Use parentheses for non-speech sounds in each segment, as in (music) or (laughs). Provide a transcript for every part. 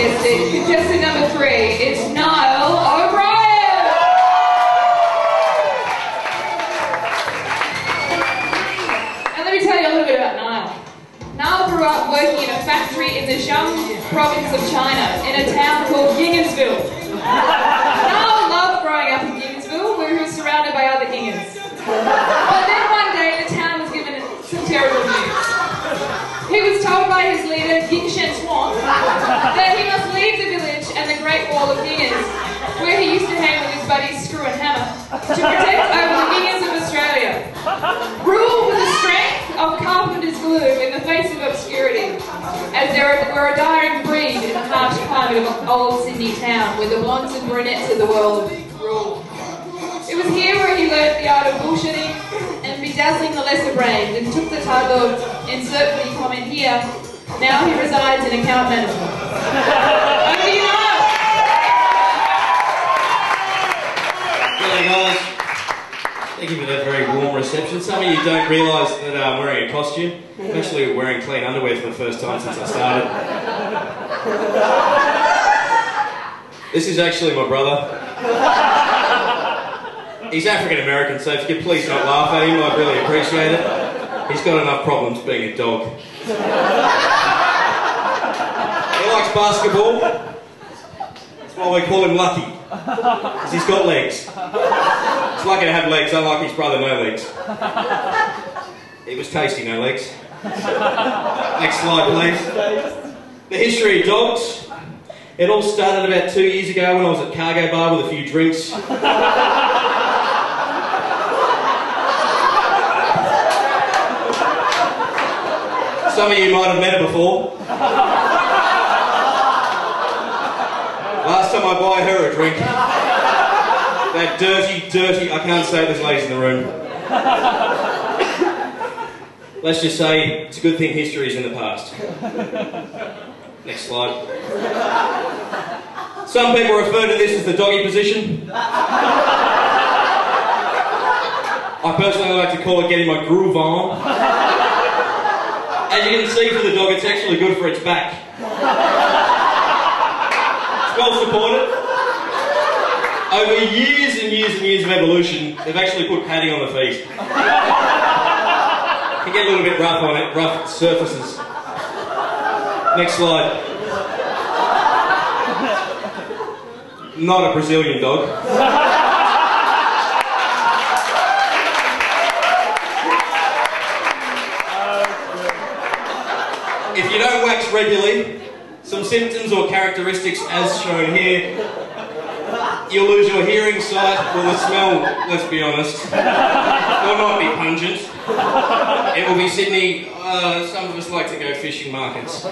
it, contestant number three, it's Niall O'Brien. And let me tell you a little bit about Niall. Niall grew up working in a factory in the Xiang province of China, in a town called Ginginsville. By his leader, Ging Shen Swan, that he must leave the village and the Great Wall of Gingers, where he used to hang with his buddies Screw and Hammer, to protect over the Gingers of Australia. Rule with the strength of carpenter's glue in the face of obscurity, as there were a dying breed in the harsh climate of old Sydney town, where the blondes and brunettes of the world rule. It was here where he learnt the art of bullshitting and bedazzling the lesser brains and took the title of insert the comment here. Now he resides in account management. Thank you for that very warm reception. Some of you don't realise that uh, I'm wearing a costume. I'm actually wearing clean underwear for the first time since I started. This is actually my brother. He's African American, so if you could please not laugh at him, I'd really appreciate it. He's got enough problems being a dog. Basketball. That's why we call him Lucky. Because he's got legs. He's lucky to have legs, unlike his brother, no legs. It was tasty, no legs. Next slide, please. The history of dogs. It all started about two years ago when I was at Cargo Bar with a few drinks. Some of you might have met her before. Last time I buy her a drink, that dirty, dirty, I can't say there's ladies in the room. Let's just say it's a good thing history is in the past. Next slide. Some people refer to this as the doggy position. I personally like to call it getting my groove on. As you can see for the dog, it's actually good for its back. Well supported. Over years and years and years of evolution, they've actually put padding on the feet. Can get a little bit rough on it, rough surfaces. Next slide. Not a Brazilian dog. If you don't wax regularly, some symptoms or characteristics as shown here, you'll lose your hearing, sight, well the smell, let's be honest, It will not be pungent. It will be Sydney, uh, some of us like to go fishing markets. I'm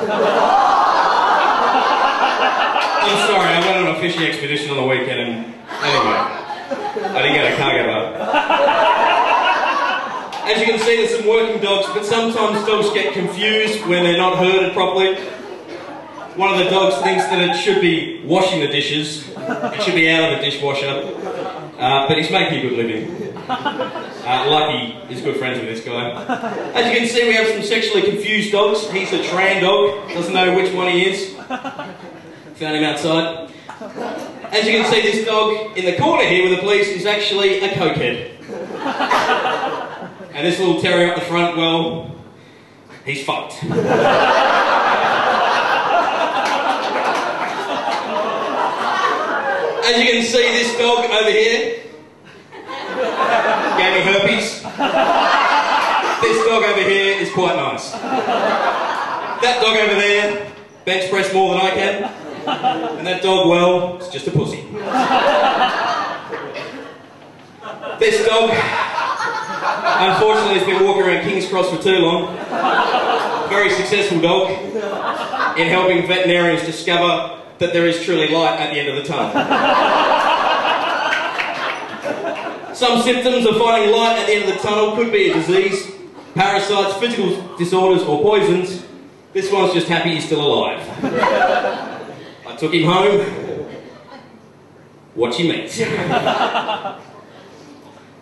sorry, I went on a fishing expedition on the weekend and anyway, I didn't get a cargo bar. As you can see, there's some working dogs, but sometimes dogs get confused when they're not herded properly. One of the dogs thinks that it should be washing the dishes. It should be out of the dishwasher. Uh, but he's making a good living. Uh, Lucky is good friends with this guy. As you can see, we have some sexually confused dogs. He's a tran dog, doesn't know which one he is. Found him outside. As you can see, this dog in the corner here with the police is actually a cokehead. And this little terrier up the front, well, he's fucked. As you can see, this dog over here gave me herpes. This dog over here is quite nice. That dog over there bench press more than I can. And that dog, well, it's just a pussy. This dog, unfortunately, has been walking around King's Cross for too long. Very successful dog in helping veterinarians discover that there is truly light at the end of the tunnel. Some symptoms of finding light at the end of the tunnel could be a disease, parasites, physical disorders, or poisons. This one's just happy he's still alive. I took him home. Watch him eat.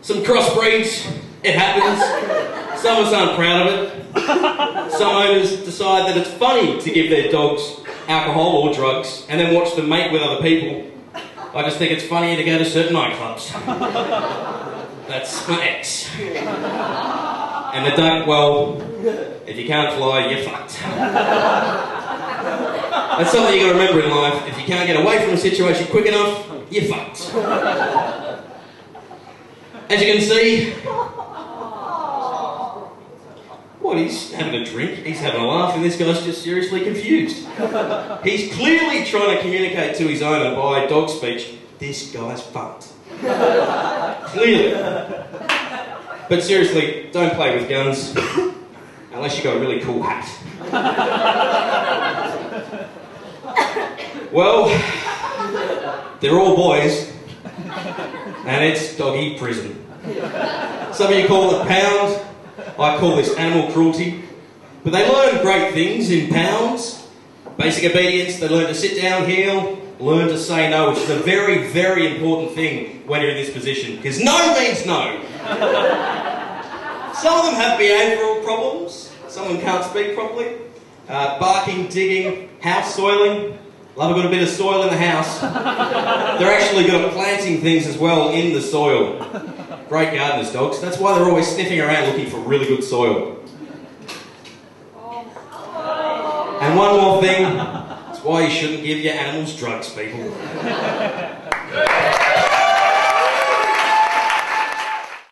Some crossbreeds, it happens. Some of us aren't proud of it. Some owners decide that it's funny to give their dogs alcohol or drugs, and then watch them mate with other people. I just think it's funnier to go to certain nightclubs. (laughs) That's my ex. And the duck, well, if you can't fly, you're fucked. That's something you gotta remember in life. If you can't get away from a situation quick enough, you're fucked. As you can see, what, he's having a drink, he's having a laugh, and this guy's just seriously confused. He's clearly trying to communicate to his owner by dog speech, this guy's fucked. Clearly. But seriously, don't play with guns unless you've got a really cool hat. Well, they're all boys, and it's doggy prison. Some of you call it pound, I call this animal cruelty. But they learn great things in pounds. Basic obedience, they learn to sit down, heel, learn to say no, which is a very, very important thing when you're in this position, because no means no. Some of them have behavioural problems, some of them can't speak properly. Uh, barking, digging, house soiling. Love a good bit of soil in the house. They're actually good at planting things as well in the soil. Great gardeners, dogs. That's why they're always sniffing around looking for really good soil. And one more thing, that's why you shouldn't give your animals drugs, people. (laughs)